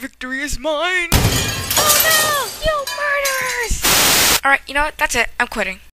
Victory is mine! Oh no! You murderers! Alright, you know what? That's it. I'm quitting.